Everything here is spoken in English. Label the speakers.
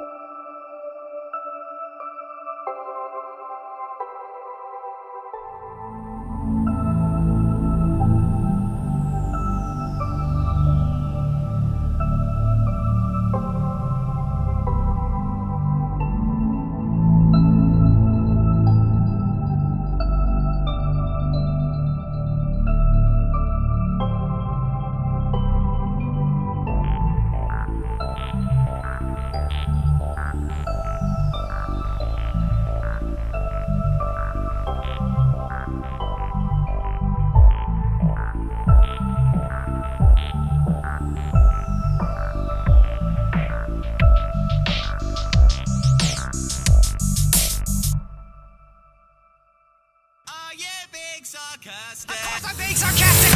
Speaker 1: you being sarcastic.
Speaker 2: Of course I'm